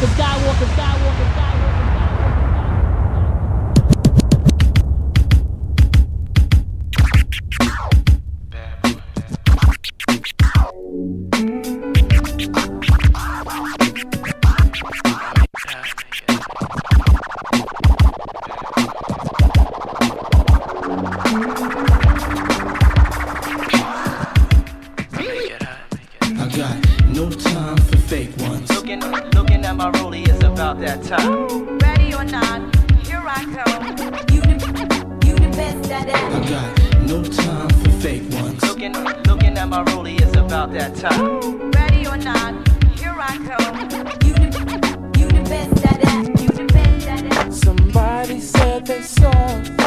Skywalker, Skywalker, Skywalker, Skywalker. About time. Ready or not, here I come. You the, you the best at I got no time for fake ones. Looking, looking at my rollie, it's about that time. Ready or not, here I come. You the, you the best at that. You the best at that. Somebody said they saw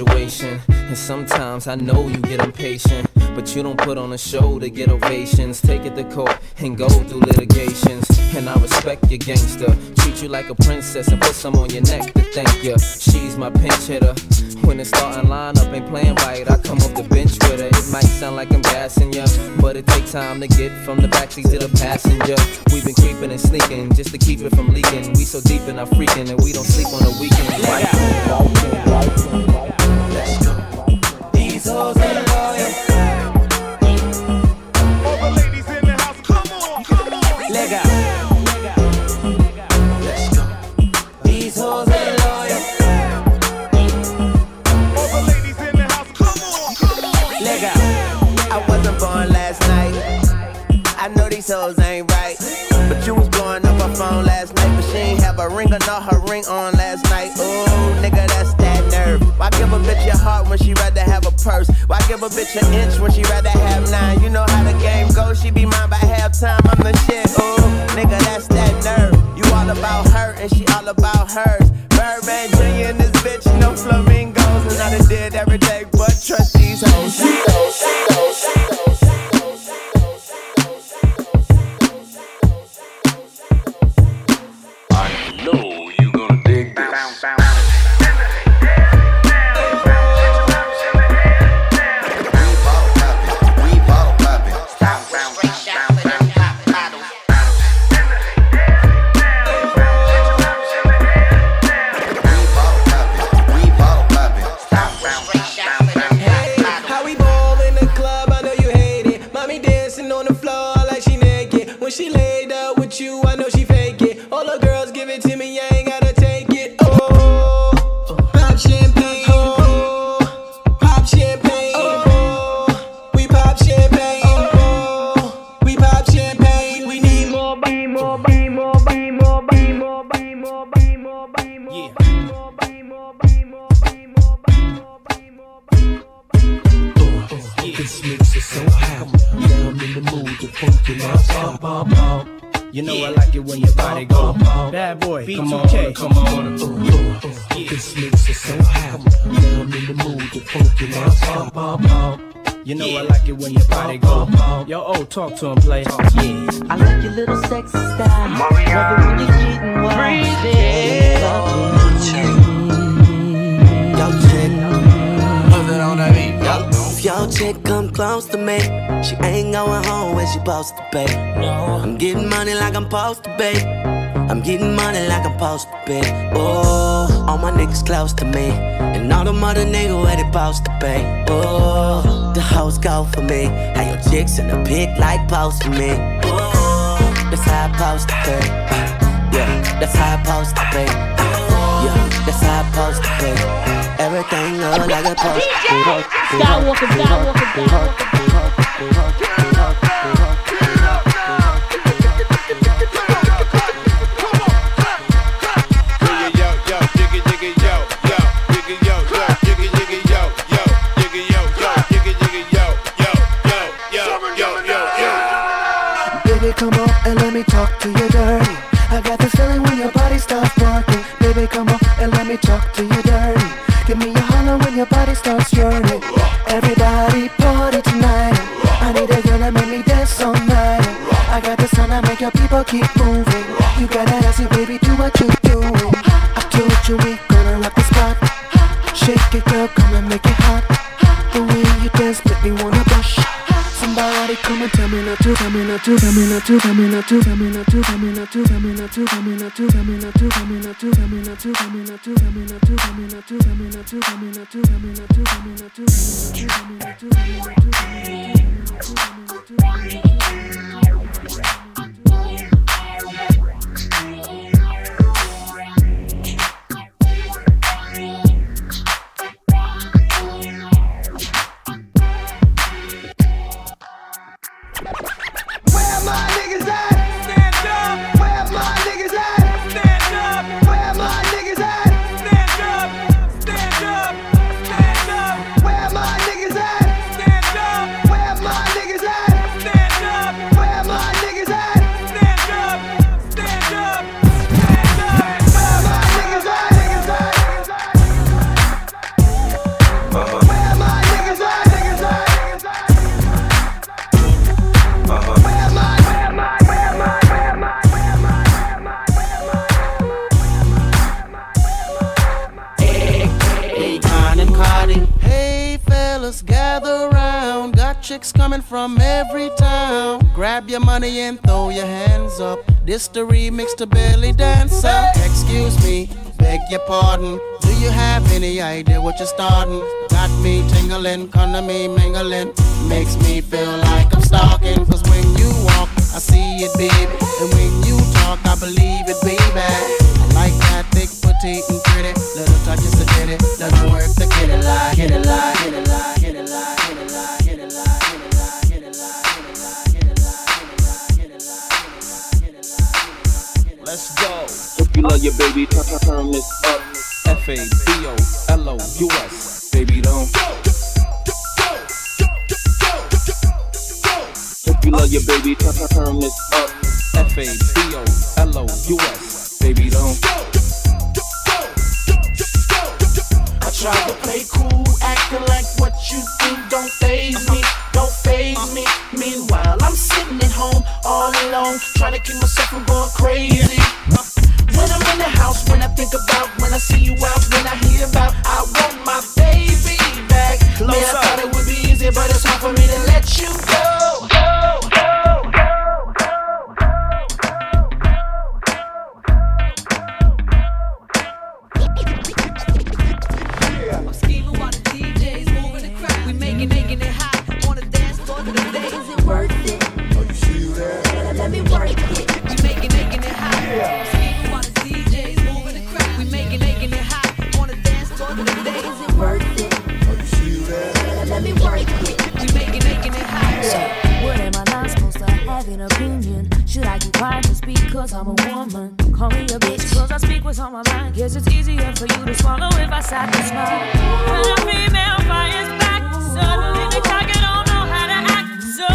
situation. And sometimes I know you get impatient. But you don't put on a show to get ovations. Take it to court and go through litigations. And I respect your gangster. Treat you like a princess and put some on your neck to thank you. She's my pinch hitter. When the starting lineup ain't playing right, I come off the bench with her. It might sound like I'm gassing ya, but it takes time to get from the backseat to the passenger. We've been creeping and sneaking just to keep it from leaking. We so deep in our freaking and we don't sleep on the weekend. These hoes ring her ring on last night. Ooh, nigga, that's that nerve. Why give a bitch your heart when she rather have a purse? Why give a bitch an inch when she rather have nine? You know how the game goes. She be mine by halftime. I'm the shit. Ooh, nigga, that's that nerve. You all about her and she all about hers. Birdman Jr. and this bitch, no flamingos. And I done did every day but trust these hoes. This mix is so hot. Now I'm in the mood to funky myself. Bum, bum. You know I like it when your body go. Bad boy, B2K. Come on, This mix is so hot. Now I'm in the mood to funky myself. Bum, bum. You know I like it when your body go. Yo, oh, talk to him, play. Yeah. I like your little sexy style. Close to me, she ain't going home when she supposed to be. I'm getting money like I'm supposed to be. I'm getting money like I'm supposed to be. Oh, all my niggas close to me, and all the mother niggas where they supposed to be. Oh, the hoes go for me. How your chicks in the pic like post for me. Oh, that's how I supposed to be. Yeah, that's how I supposed to be. Yeah, that's how I supposed to be. Everything look like a post. Skywalker, Skywalker, Skywalker. Baby, come on clap clap yo yo yo diggin yo yo diggin yo yo diggin yo yo yo diggin yo yo diggin yo yo yo yo yo yo yo maybe come up and let me talk to you dirty. do you dirty. Give me a holler when your body starts yearning. Everybody party tonight. I need a girl that make me dance all night. I got the sound that make your people keep moving. You gotta ask ass, baby, do what you do. I told you we Come and tell me not to, tell me not to, tell me not at you, me not to, tell me not to, tell me not at you, me not to, tell me not to, tell me not at you, me not to, tell me not to, tell me not at you. Coming from every town. Grab your money and throw your hands up. This the remix to Belly Dancer. Excuse me, beg your pardon. Do you have any idea what you're starting? Got me tingling, come me mingling. Makes me feel like I'm stalking. Cause when you walk, I see it, baby. And when you talk, I believe it, baby. I like that thick, petite, and pretty. Little touches to get it. Doesn't work to get it like, get like, your baby, turn, turn, turn this up. F A B O L O U S. Baby, don't. If you love your baby, turn, turn, turn this up. F A B O L O U S. Baby, don't. I tried to play cool, acting like what you do don't phase me, don't phase me. Meanwhile, I'm sitting at home all alone, trying to keep myself from going crazy. I'm scheming while the DJs moving the crowd. We making, making it hot on the dance floor to the days. Is it worth it? Oh, you see that? Let me work it. We making, making it hot. I'm scheming while the DJs moving the crowd. We making, making it hot on the dance floor to the days. Is it worth it? Oh, you see that? Let me work it. We making, making it hot. So, what am I not supposed to have an opinion? Should I quiet just because I'm a woman? Call me a bitch cause I speak what's on my mind. Guess it's easier for you to swallow if I satisfy. When a female fires back, suddenly the cocky don't know how to act. So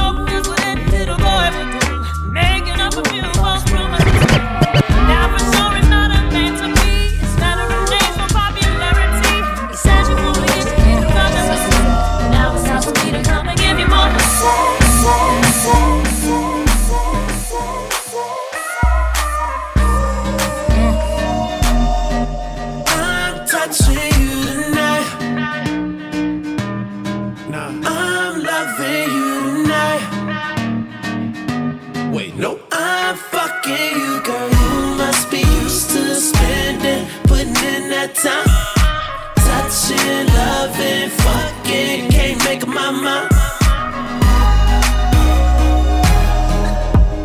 Loving, fucking, can't make up my mind.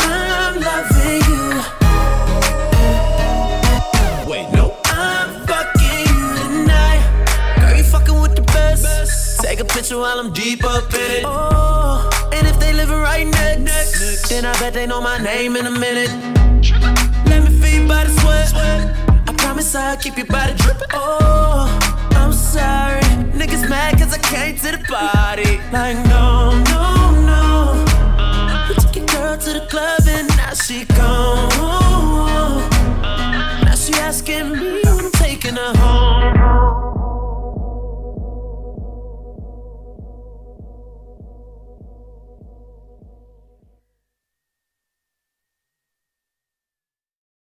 I'm loving you. Wait, no, I'm fucking you tonight. Girl, you fucking with the best. Take a picture while I'm deep up in it. Oh, and if they living right next, then I bet they know my name in a minute. Let me feel your body sweat. I promise I'll keep your body dripping. Oh, Sorry. Niggas mad cause I came to the party. Like, no, no, no. We took your girl to the club and now she gone. Now she asking me.